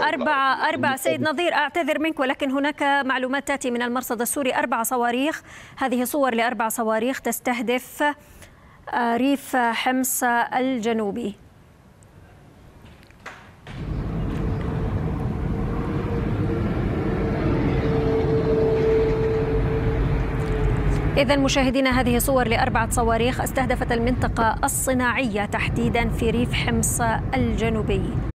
أربعة أربعة. سيد نظير أعتذر منك ولكن هناك معلومات تأتي من المرصد السوري. أربع صواريخ هذه صور لأربع صواريخ تستهدف آه، ريف حمص الجنوبي. إذا مشاهدينا هذه صور لأربعة صواريخ استهدفت المنطقة الصناعية تحديدا في ريف حمص الجنوبي.